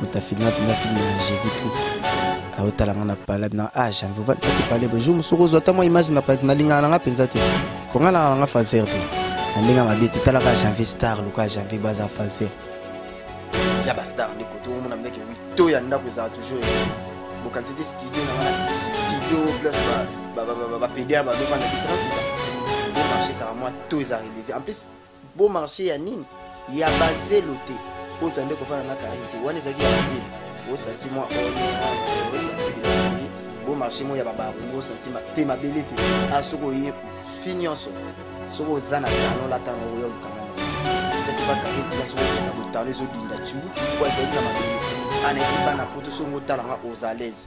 moto afilma mpenza filme ya jésus christ aotala nga na pala na ah janvi ovandisaki pale bo jour mosuku ozwa ata mwa image na pale nalingaka na nga mpenza te mpo nga nanga na nga falser te na ndenge ya mabe te talaka janvier star lokola janvier baza falser ya bastar nde koto omona mneke wito ya ndako ezala toujours bokanisi te studio na nga studio plus bapede ya balobana difference eza bo marché ezaka mwa to eza releve en plus Bon marche ya nini? Ya ba zelo te. Poto ande kofanda na Carine te. Wana ezalaki ya ba zelo. O santi mwa oyo na oyo. O santi bizali. Bon marche mo ya ba barumbu. O santi ma te mabele te. A soko oye fi nionso. Soko oza na talon la tanga okoya oluka nga na yo. Eza te ba Carine kuna soko oza na talon ezo dinda tu. Kwa ezali na mabele. Ana esi bana poto soko ngo tala nga oza à l'aise.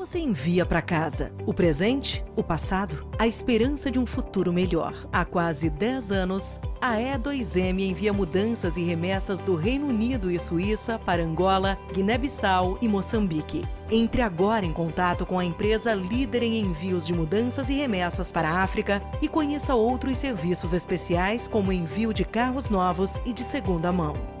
você envia para casa? O presente? O passado? A esperança de um futuro melhor. Há quase 10 anos, a E2M envia mudanças e remessas do Reino Unido e Suíça para Angola, Guiné-Bissau e Moçambique. Entre agora em contato com a empresa líder em envios de mudanças e remessas para a África e conheça outros serviços especiais como envio de carros novos e de segunda mão.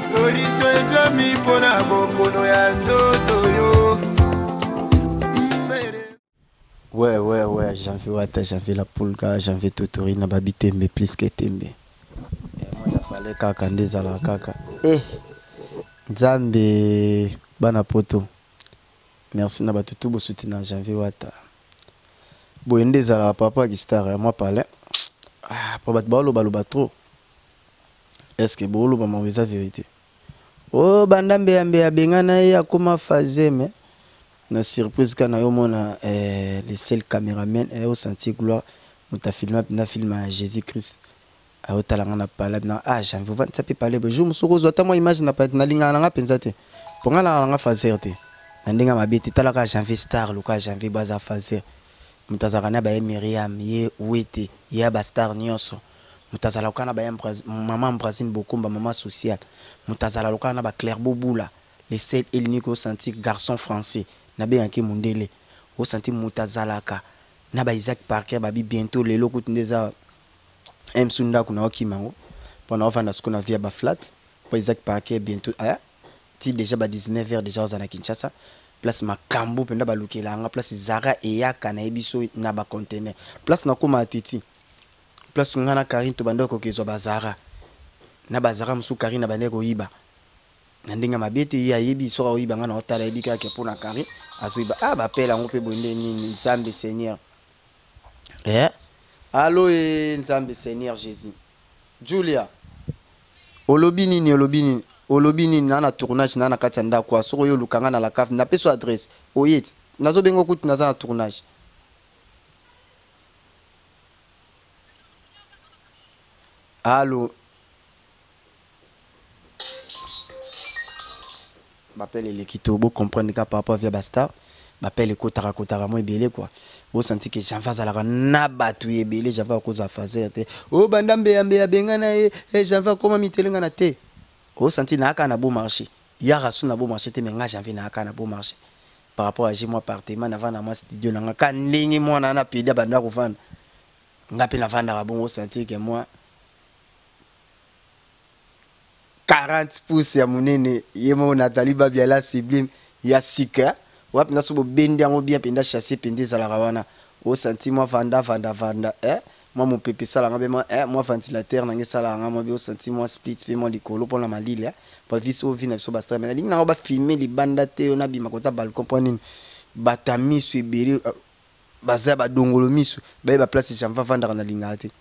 Poliso ezwami mpo na bokono ya nzoto yo Ouais, ouais, ouais, janvier wata, janvier la pulga, janvier totori na babi tembe, plus que tembe. Eh, moi na pale kaka, nde zala kaka. Eh, nzambe, bana poto. Merci na batutu bo soutenir janvier wata. Boye nde zala papa Gistar, eh, moi pale. Ah, po bat ba loba loba trop. Est ce que bo loba mawa eza verite? Ooh banda mbeya mbeya abengana ye akoma fazeme na surprise kaka nayo omona eh le seul cameraman eh o sentir gloire mutu a filma penza film ya Jesus Christ ayo tala nga na palais na ah janvier ovandisa pe palais boye jour mususu oko zua ata mua image na palais te na lingaka na nga penza te po nga nalaka na nga fazer te na ndenge ya mabe te tala kaka janvier star lokola janvier boye aza fazer mutu azalaka n'a baye Miriam ye wete ye y'a ba star nioso mutu azalaka kaka n'a baye maman ambrazine bokumba maman social mutu azalaka kaka n'a ba clerbo bula le seul et l'unique o sentir garçon français n'a bengaka ye mundele o sentir mutu azalaka n'a ba Isaac parker babi bientot lelo kutu nde eza Ems ndaku nayo kima ngo pona ovanda sikoyo n'a vie y'a ba flat po Isaac parker bientot eh. Ti dejà ba 19 heures dejà oza na Kinshasa place makambu penda ba lukelaa nga place Zara eyaka na yebi biso na ba conteneur place na komaa te ti place nga na Carine to bandaki ko kezua ba Zara na ba Zara mususu Carine abandaki ko yiba na ndenge ya mabe te ye ayebi soki akoyiba nga nao tala ayebi kaka ke pona Carine azo yiba ah ba appel yango pe boye nde nini nzambe seigneur eeh alloee nzambe seigneur Jesus. Julia olobi nini olobi nini olobi nini na na tournage na na kati ya ndaku a soki oye oluka nga na la cave na pesi yo adresse oye te nazo benga yo kutu naza na tournage allo. Ba appel eleki to bo comprendre kaka par rapport vie ya ba star ba appel ekotaka kotaka mwa ebele quoi bo sentir que janvier azalaka na batu ebele janvier akoki kozala fazer te oh banda mbeya mbeya bengana ye eh janvier akoma mitelengana te o sentir naya kaka na beau marche ya rasoul na beau marche te mais nga janvier naya kaka na beau marche par rapport ya j'ai mwa appartement na vanda na mwa studio nanga kaka ndenge mwana wana pede abanda kovanda nga pe na vandaka bongo o sentir que mwa 40 pouces ya munene ye moko Nathalie Babia la sublime ya sika wapi naso bo bendi yango bien penda chasse penda ezalaka wana o senti mwa vanda vanda vanda eh mwa mupepe esala nga be mwa eh mwa ventilateur na nga esalaka nga mwa be o senti mwa split pe mwa likolo pona malili eh pa vie so vie na biso ba star mais nalingi na nga ba filmer libanda te yo na bima kota balcon po nini bata misu ebele Baza ba dongolo misu bayeba place janvier avandaka na lingaka te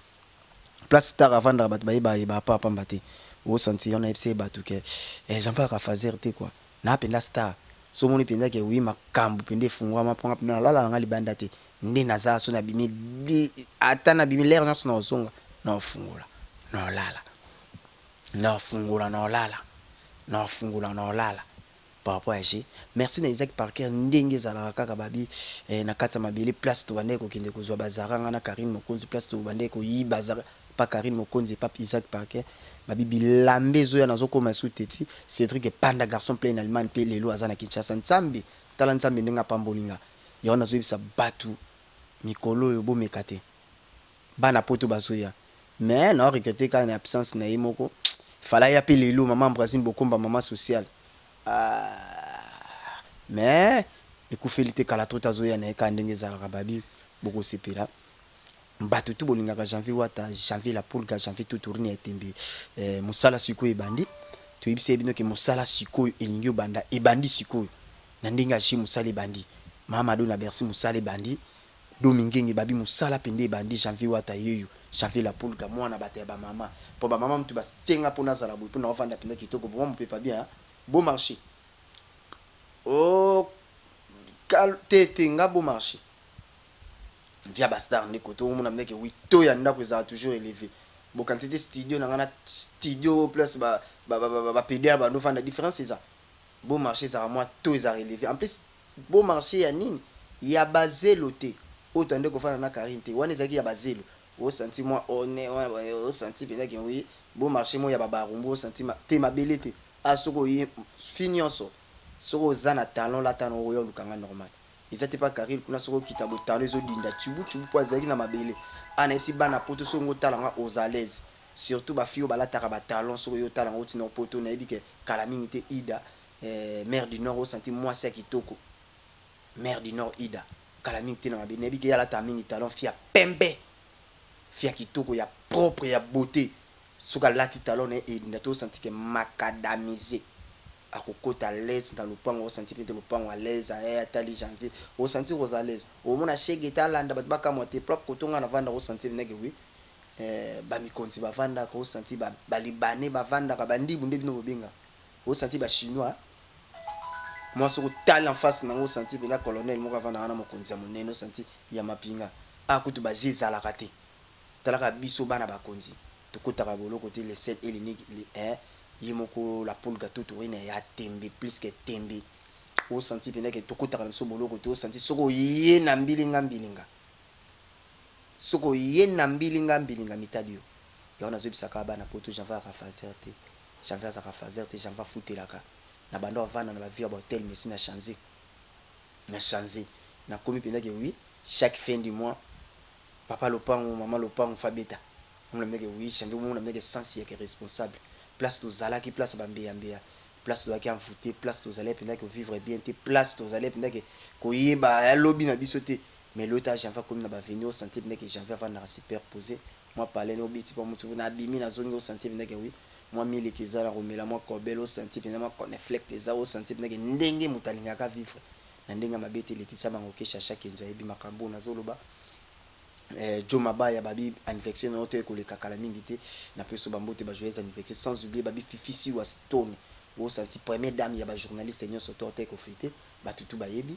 place star avandaka batu bayeba ye ba pa pamba te o sentir yango nayebisa ye batu ke eh janvier azalaka fazer te quoi na penza star soki omoni penza ke oui makambu penza efunguama po nga penza na lala na nga libanda te nde naza soki na bimi bi ata na bimi l'heure nionso nao zonga nao fungola nao lala nao fungola nao lala nao fungola nao lala. par rapport ya jeux merci na Isaac parker ndenge ezalaka kaka ba bi eh na kati ya mabele place tobandaki kokende kozua ba zara nga na carine mokonzi place tobandaki koyiba zara epa carine mokonzi epa Isaac parker ba bi bilamba ezoya nazokoma lisusu teti Cedric panda garçon plein Allemagne pe lelo aza na Kinshasa nzambe tala nzambe ndenge apamboli nga yango nazoyebisa batu mikolo oyo bomeka te. Bana poto bazoya mais nao regrette kaka na absence na ye moko fallait aya pe lelo maman Ambroisine Bokomba maman sociale aah mais ekufeli te kala trop te azoya na ye kaka ndenge ezalaka babi bokosepela batu tout bolingaka Janvier Wata Janvier la pulga Janvier Tuturini ya Etembe eh musala sikoyo ebandi toyebisa ye bino ke musala sikoyo elingi obanda ebandi sikoyo na ndenge ya jeux musala ebandi Mama Ado na Bercy musala ebandi. Domi ngenge babi musala pende ebandi janvier wata yeyo janvier la pulga muana bata ya ba mama po ba mama mtu ba senga po nazala boye po nao vanda penda kitoko boma mupepa bien hein bon marche ooh kal te te nga bon marche vie ya ba star nde koto omona mde ke oui to ya ndaku ezalaka toujours eleve bo kanisi te studio na nga na studio oyo place ba ba ba ba pede ya bando vanda difference eza Bon marche ezalaka mwa taux eza releve en plus bon marche ya nini ya ba zelo te oyo to bande kofanda na Carine te wana ezalaki ya ba zelo o sentir mwa one o sentir penza ke oui bon marche moko ya ba barumbu o sentir ma te mabele te awa soki oye fille nionso soki oza na talon lata na okoya oluka nga normal eza te pa Carine kuna soki okita boye talon ezo dinda tshubu tshubu po azalaki na mabele awa nayebisi bana poto soki ongo tala nga aux alaise Surtout ba filles oyo balataka ba talons soki oye otala yango ti nord poto nayebi que kala mingi te Ida eeh mère du nord o sentir muasi ya kitoko mère du nord Ida kala mingi te na mabele nayebi que ye alataka mingi talons fille ya pembe fille ya kitoko ya propre ya beaute soki alati talons na ye Edna to sentir que macadamise ako kota à l'aise na lopangu o sentir neti lopangu à l'aise eeh atali janvier o sentir oza à l'aise omona shegue te alanda batu ba kamua te propre koto nga na vandaka o sentir neti oui Eeh ba mikonzi ba vandaka o sentir ba ba libanais ba vandaka ba ndibu nde bino bo benga o sentir ba chinois moi soki o tali en face na nga o sentir penza colonel moko a vandaka wana mokonzi ya monene o sentir ya mapinga awa kutu ba jeux ezalaka te tala kaka biso bana ba konzi to kotaka boloko te le seul et l'unique eeh ye moko la pulga tuturina ya tembe plus que tembe o sentir penza ke to kotaka na biso boloko te o sentir soki o ye na mbilinga mbilinga Soki oye na mbilinga mbilinga mitali yo yango nazo yebisa kaka bana poto janvier azalaka fazer te janvier azalaka fazer te janvier afutelaka na banda ovanda na ba vue ya ba hotel mais esi na chanze na chanze na komi penza ke oui chaque fin du mois papa lopangu maman lopangu fa beta omona penza ke oui janvier omona penza ke sens ya ke responsable place tozalaki place ya ba mbeya mbeya place tozalaki envoute place tozalaki penza ko vivre bien te place tozalaki penza ke koyeba ya lobi na biso te Mais l'autre a janvier akomi na ba avenue o sentir penza que janvier avandaka super pose mwa palin o beti mwa mutu na abimi na zongi o sentir penza que oui mwa miliki eza na ko mela mwa cobel o sentir penza mwa coneflect eza o sentir penza que ndenge mutu alingaka a vivre na ndenge ya mabe te Laetitia Bango ke Chacha Kendzo ayebi makambu oyo nazo loba eh Djo Mabaya babi anniverssaire na yo to ekoleka kala mingi te na pesi yo ba mbote ba joyeux anniversaire sans oublier babi Fifi Siwa Stone o sentir première dame ya ba journaliste nionso to ata eko feter batu tout ba yebi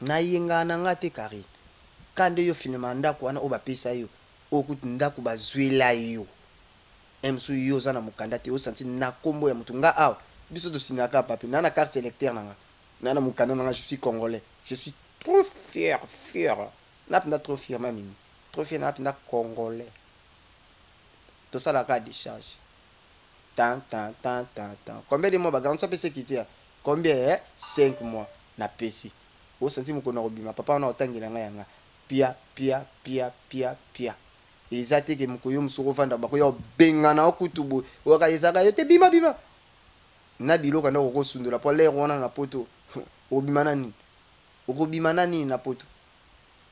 Nayenga na nga te Carine. Kande yo filme ma ndaku wana oyo ba pesa yo oyo kutu ndaku ba zuela yo un mosusu yo oza na mukanda te o sentir na kombo ya mutu nga awa biso to signaka kaka papier na na carte electeur na nga na na mukanda na nga je suis congolais je suis trop fier fier na penza trop fier ma mimi trop fier na nga penza congolais to salaka kaka decharge. Tan tan tan tan tan combien de mois ba garantie apesi ye kiti ya combien hee cinq mois na pesi o sentir mokolo nako bima papa wana ako tangela nga ya nga pia pia pia pia pia eza te ke mokolo yo mosusu oko vanda bako ya ko bengana yo kutu boye oyo kaka ezalaka yo te bima bima na biloko ya ndako oko sundola po l'heure wana na poto oko bima na nini oko bima na nini na poto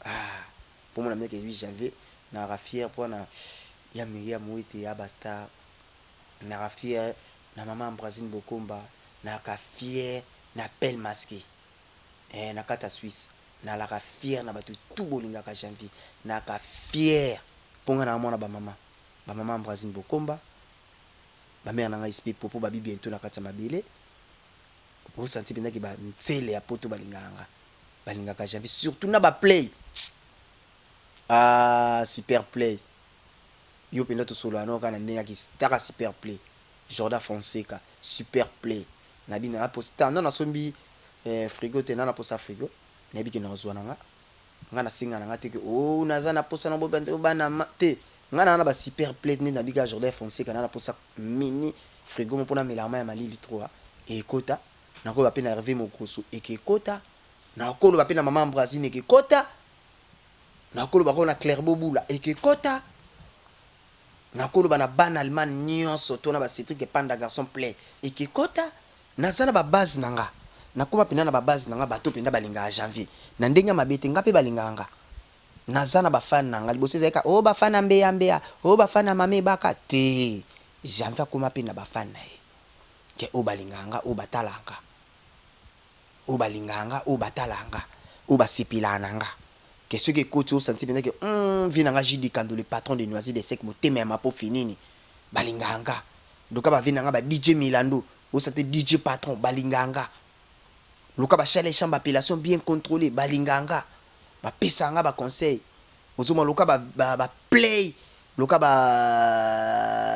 aah. Po mona mec ezui jave naka fier po na ya miriam wete ya ba star naka fier na maman ambrazine bokomba naka fier na pelle masque eh na kati ya suisse nalaka fier na batu tout bolingaka janvier naka fier po nga naza mwana ba maman ba maman ambrazine bokomba ba mère na nga ispe popo babi bientot na kati ya mabele bo sentir penza ke ba nsele ya poto balingaka nga. Balingaka janvier surtout na ba play aah super play yo penza tosolola nao kaka na ndenge ya ki taka super play jorda fonseca super play na bina na posa ta nao na sombi eh frigo te nao na posa frigo na yebi ke nao zua na nga nga na senga na nga te ke ooh na za na posa nao bota nde obala na ma te nga nao na ba super play nde na bi kaka jorda fonseca nao na posa mini frigo moko po na melaka mayi ya malili troa ekota Nako loba pe na Herve Mogrosso eke kota, nako loba pe na Maman Ambroisine eke kota, nako loba ko na Clerbo Bula eke kota, nako loba na bana Allemagne nionso to na ba Cedric Panda Garçon Play eke kota. Naza na ba base na nga, na koma penza na ba base na nga bato oyo penza ba lingaka Janvier na ndenge ya mabe te, nga pe ba lingaka nga. Naza na ba fan na nga, liboso ezalaki kaka oh ba fan ya Mbeya Mbeya, oh ba fan ya Mama Ebaka te, Janvier akoma pe na ba fan na ye. ke oyo balingaka nga, oyo batalaka nga, oyo balingaka nga, oyo batalaka nga, oyo basepelaka na nga, ke soki ekoti o sentir penza ke hum vie na nga JD Kandu le patron de Noisy de Sec motema ya Mapo Finini balingaka nga, luka ba vie na nga ba DJ Milando o sentir DJ Patron balingaka nga, luka ba Charles Eshamba Appellation bien controle balingaka nga. ba pesaka nga ba conseil ozo mona lokola ba ba play lokola ba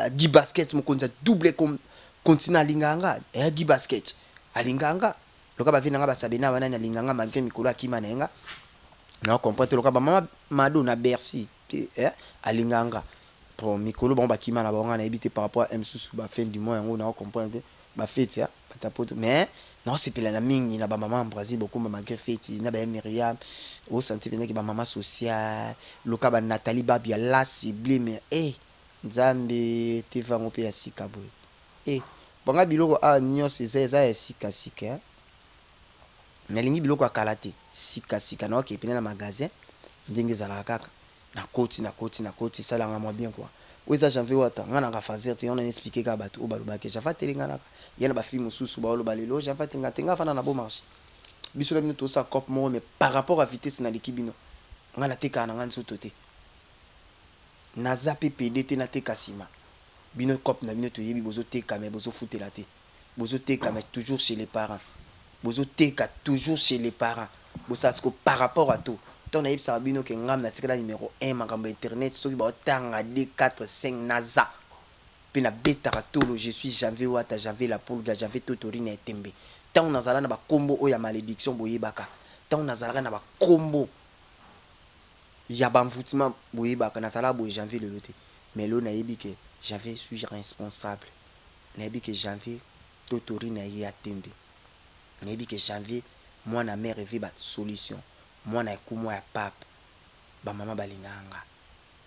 Guy basket mokonzi ya double continent alingaka nga eh Guy basket alingaka nga lokola ba vie na nga ba sabena ba nani alingaka nga malgre mikolo akima naye nga nao comprendre te lokola ba mama Mado na Bercy. te eh alinga nga trop mikolo bango ba kima na bango nga na yebi te par rapport eh misusu ba fin du mois yango nao comprendre te ba feti ya batu ya poto mais nao sepela na mingi na ba maman ambroisie bokumba malgre feti na ba ya miriam o sentir penza ke ba maman social loka ba nathalie barbe ya la sublime eh nzambe tv yango pe ya sika boye eh po nga biloko awa nionso eza eza ya sika sika eh. Nalingi biloko ya kala te. Sika sika na oke pene na magasin ndenge ezalaka kaka na koti na koti na koti esala nga mwa bien quoi. Oyo eza janvier wata nga naka fazer te yango na explique kaka batu oyo ba lobaka ke janvier atele nga naka ye na ba fille mususu bao loba lelo janvier atele nga te nga nafanda na beau marche biso na bino tozo sala coop moko mais par rapport ya vitesse na leki bino nga na tekaka na nga nzoto te naza pe pede te na teka sima bino coop na bino toyebi bozo teka mais bozo futela te. bozo teka mais toujours chez les parents bozo teka toujours chez les parents bosala siko par rapport à tout tant na yebisaka bino que ngam na tikala numero un makambo ya internet soki bao tanga deux quatre cinq na za pe na betaka tolo je suis janvier wata janvier la pulga janvier totorine ya tembe tango na zala na ba kombo oyo ya malediction boyebaka tango na zalaka na ba kombo ya ba envoutement boyebaka na zalaka boye janvier lelo te mais lelo na yebi que janvier suis responsable. Nayebi que janvier to torie na ye ya tembe nayebi que janvier mwana mère vie ba solution mwana ya kumua ya pape ba maman balingaka nga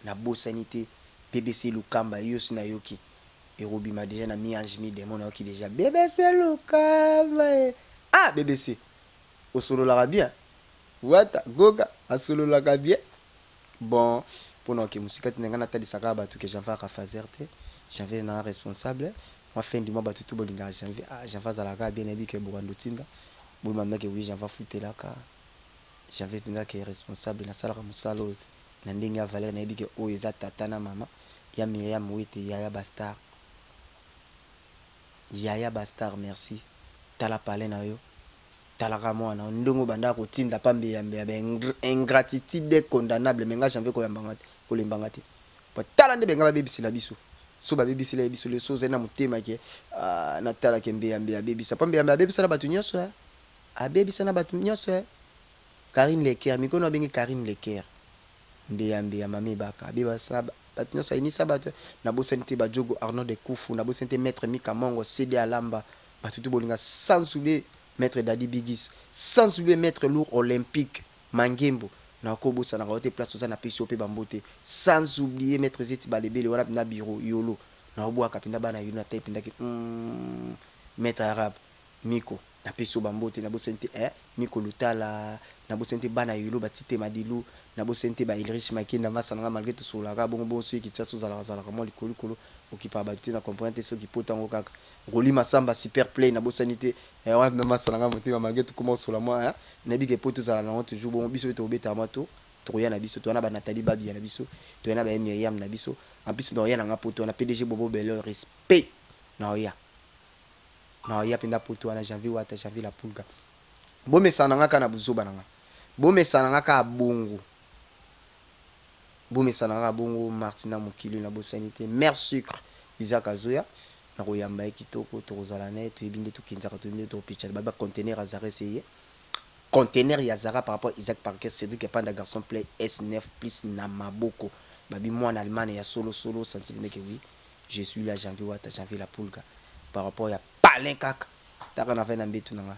na bosani te BBC lukamba yo osi nayoki ekobima dejà na mi ange mi demon nayoki dejà BBC lukamba eh ah BBC osololaka bien wata goga asololaka bien. Bon pona oke musika te nanga natalisa kaka batu ke janvier azalaka fazer te janvier nanga responsable moi fin du mois batu tout bolingaka janvier ah janvier azalaka kaka bien nayebi ke bokando otinda boye mamela ke oui janvier afutelaka janvier penza ke responsable nasalaka musala oyo na ndenge ya valeur nayebi ke oyo eza tata na mama ya miriame wete yaya ba star yaya ba star merci tala palais nayo. Tala kaka muana oyo ndenge obandaka kotinda pambe ya ba ingratitude condamnable mais nga janvier koyamba nga te kolemba nga te po tala nde benga babebisela biso soki babebisela ye biso lelo soki ozali na motema ke aah natala ke mbeyambe abebisa po mbeyambe abebisa na batu nionso eh abebisa na batu nionso eh carine leker mikono abengi carine leker mbeyambe ya mama ebaka abebasa na batu nionso ayinisa batu eh nabosani te badjogo arnold ekufu nabosani te maitre mika mongo cde alamba Bato tout bolinga sans oublier maitre Daddy Bigis sans oublier maitre lourd olympique Mangembo nako ko bosanaka yo te place oza na pesi yo pe ba mbote sans oublier maitre Zeti Balebele wana penza bureau yolo nao buaka penza bana yolo na tali penza ke humm maitre arabe Miko na pesi yo ba mbote na bosani te eh Miko Lutala na bosani te bana yolo ba Tite Madilu na bosani te ba Ulrich Makienda masta na nga malgre to solola kaka bongo bongo soki Kinshasa ozalaka zalaka mua likolo likolo okipaka bato te na comprena te soki poto yango kaka Rolly Massamba super play na bosani te eh wana nde masta na ngai motema malgre to koma kosola mua eh na yebi ke po tozala na yango toujours bongo biso pe toko betaka mua tour toko ya na biso toya na ba Nathalie Babia na biso toya na ba ye Miriam na biso en plus nao ya na nga poto wana pdg Bobo Bel'oeil respect nao ya nao ya penza poto wana Janvier Wata Janvier la Pulga bo mesana na nga kaka na buzoba na nga bo mesana na nga kaka bongo. Bomesana kaka bongo Martina mokili oyo na bosani te mère sucre Isaac azoya nako yamba ye kitoko toko zala naye toyebi nde to kenzaka toyebi nde toko pichala ba ba conteneur ya Zara esi eye conteneur ya Zara par rapport ya Isaac Parker Cedric Epanda garçon play S9 plus na maboko babi muana Allemagne ya solo solo sentiment nde ke oui je suis là Janvier Wata Janvier la pulga par rapport ya palin kaka taka na vanda mbetu nanga.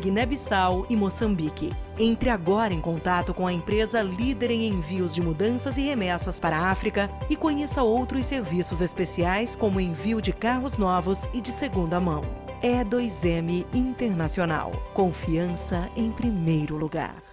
Guiné-Bissau e Moçambique. Entre agora em contato com a empresa líder em envios de mudanças e remessas para a África e conheça outros serviços especiais como envio de carros novos e de segunda mão. E2M Internacional. Confiança em primeiro lugar.